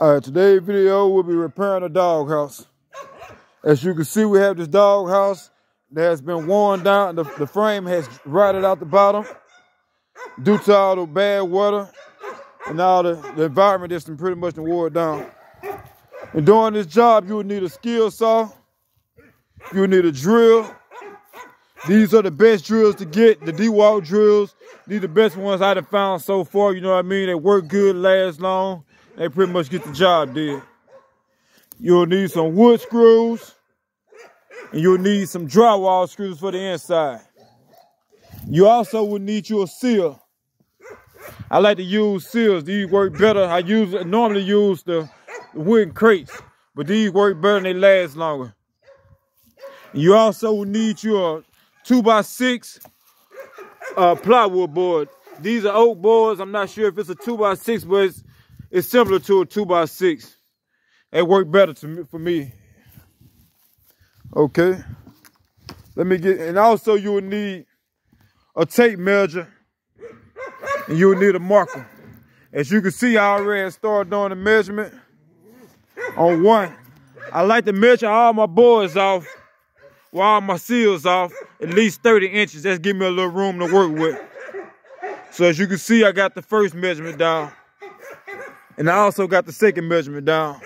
All right, today's video will be repairing a doghouse. As you can see, we have this doghouse that has been worn down. The, the frame has rotted out the bottom due to all the bad weather and all the, the environment that's been pretty much wore down. And doing this job, you would need a skill saw, you would need a drill. These are the best drills to get, the DeWalt drills. These are the best ones I've found so far, you know what I mean? They work good, last long. They pretty much get the job done. You'll need some wood screws, and you'll need some drywall screws for the inside. You also will need your seal. I like to use seals. These work better. I use normally use the wooden crates, but these work better and they last longer. You also will need your two by six uh, plywood board. These are oak boards. I'm not sure if it's a two by six, but it's it's similar to a two by six. It worked better to me, for me. Okay. Let me get, and also you will need a tape measure and you will need a marker. As you can see, I already started doing the measurement on one. I like to measure all my boards off, all my seals off, at least 30 inches. That's give me a little room to work with. So as you can see, I got the first measurement down. And I also got the second measurement down.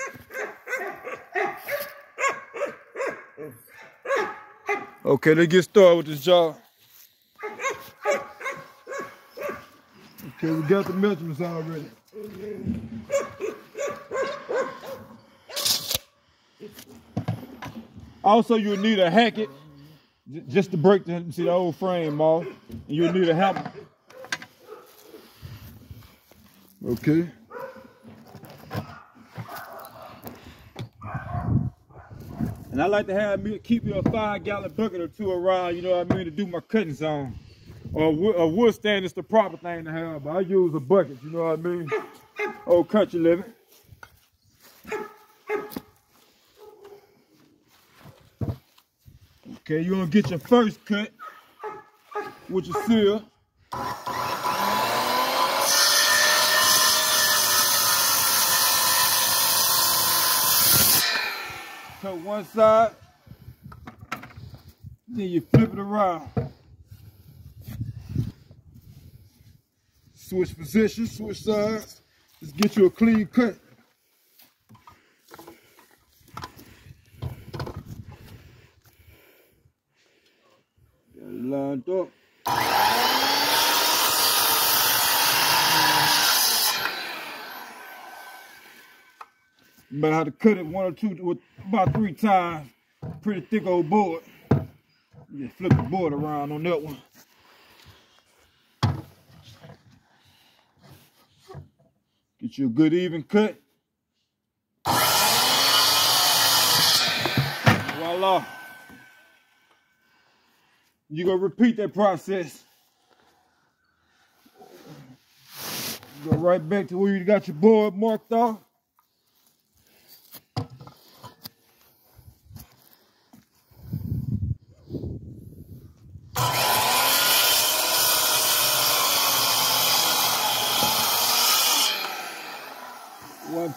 Okay, let's get started with this job. Okay, we got the measurements already. Also, you'll need a hacket just to break the, see the old frame off. And you'll need a hammer. Okay. And I like to have me keep me a five gallon bucket or two around, you know what I mean, to do my cutting zone. Or a wood stand is the proper thing to have, but I use a bucket, you know what I mean? Old country living. Okay, you're gonna get your first cut with your seal. Cut one side, then you flip it around. Switch positions, switch sides. Just get you a clean cut. Got it lined up. You might have to cut it one or two, about three times. Pretty thick old board. Just flip the board around on that one. Get you a good even cut. Voila. You're gonna repeat that process. Go right back to where you got your board marked off.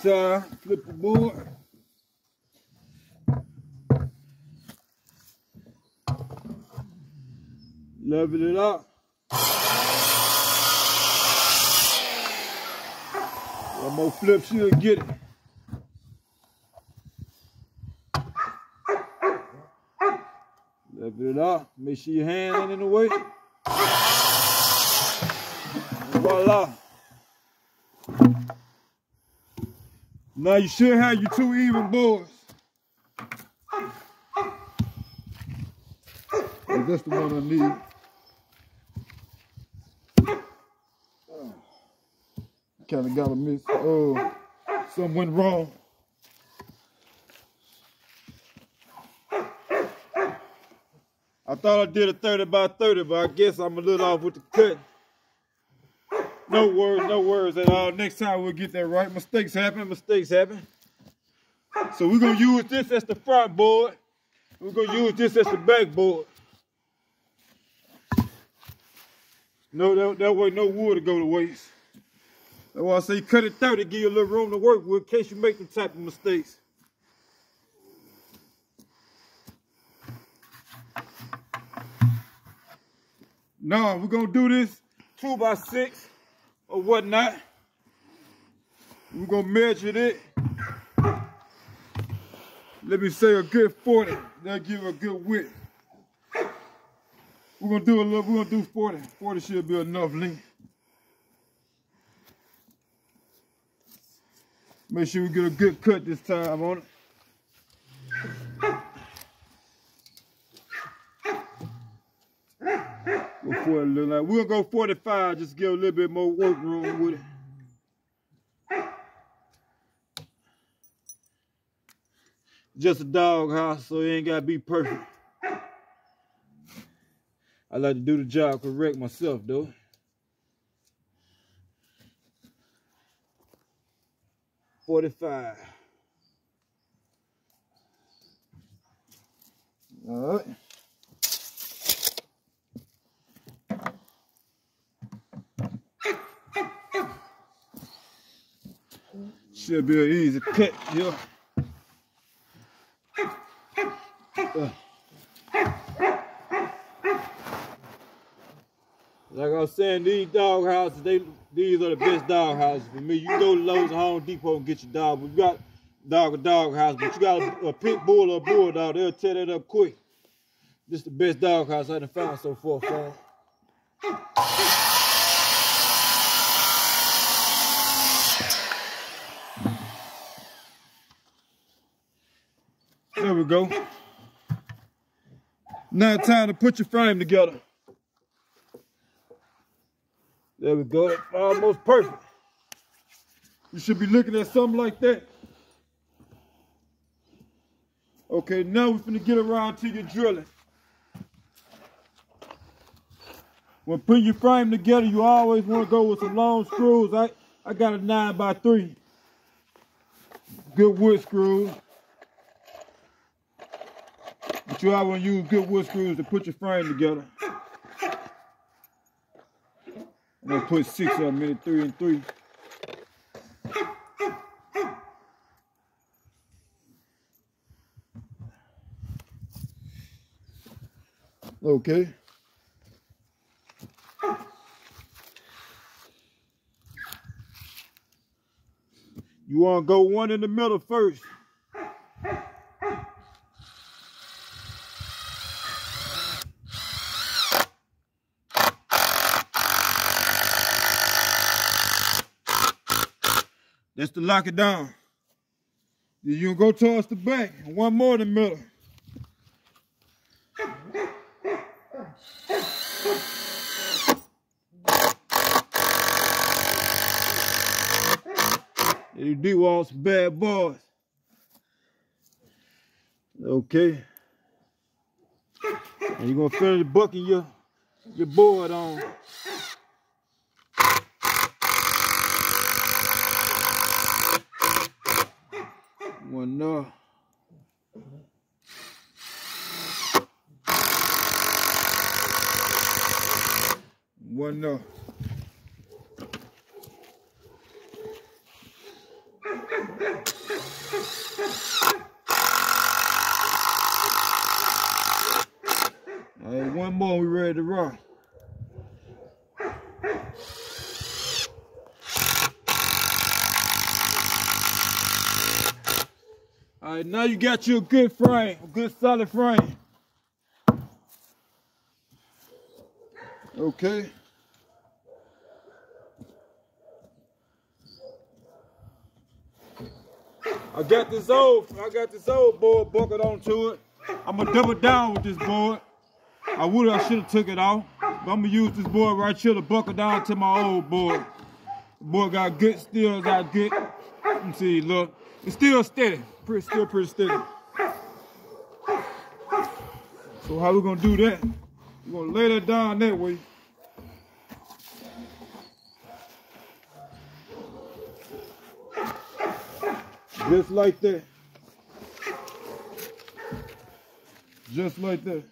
One time, flip the board. Level it up. One more flip, she'll get it. Level it up. Make sure your hand ain't in the way. voila. Now you should have your two even boys. Oh, that's the one I need. Oh, kind of got a miss. Oh, something went wrong. I thought I did a 30 by 30, but I guess I'm a little off with the cut. No worries, no worries at all. Next time we'll get that right. Mistakes happen, mistakes happen. So we're gonna use this as the front board. We're gonna use this as the back board. No, that, that way no wood to go to waste. That's why I say cut it 30, give you a little room to work with in case you make them type of mistakes. No, we're gonna do this two by six or whatnot. We're gonna measure it. Let me say a good 40. That'll give a good width. We're gonna do a little, we're gonna do 40. 40 should be enough length. Make sure we get a good cut this time on it. What 40 look like? We'll go 45, just give a little bit more work room with it. Just a dog house, so it ain't gotta be perfect. I like to do the job correct myself though. Forty-five. All right. Should be an easy cut here. Like I was saying, these dog houses, they these are the best dog houses for me. You go to Lowe's Home Depot and get your dog. You got dog a dog house, but you got a, a pit bull or a bulldog, they'll tear that up quick. This is the best dog house I done found so far, fam. We go. Now time to put your frame together. There we go. Almost perfect. You should be looking at something like that. Okay, now we're gonna get around to your drilling. When putting your frame together, you always want to go with some long screws. I, I got a 9 by 3 Good wood screws. You want to use good wood screws to put your frame together. I'm gonna put six of them in three and three. Okay. You want to go one in the middle first. That's to lock it down. Then you go towards the back one more in the middle. You do want some bad boys. Okay. And you're gonna finish bucking your your board on. One. One more. All right, one more, we ready to rock. All right, now you got you a good frame, a good solid frame. Okay. I got this old, I got this old board buckled onto it. I'm gonna double down with this board. I would I should have took it off, but I'm gonna use this board right here to buckle down to my old board. Boy got good, still got good. Let me see, look. It's still steady, pretty, still pretty steady. So how we gonna do that? We're gonna lay that down that way. Just like that. Just like that.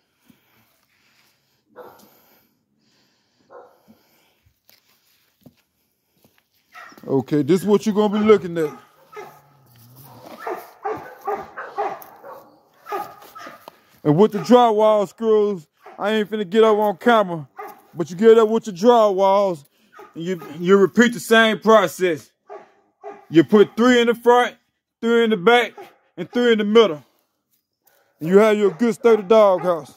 Okay, this is what you're gonna be looking at. And with the drywall screws, I ain't finna get up on camera, but you get up with your drywalls, and you, you repeat the same process. You put three in the front, three in the back, and three in the middle. And you have your good sturdy doghouse.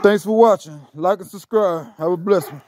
Thanks for watching. Like and subscribe. Have a blessed one.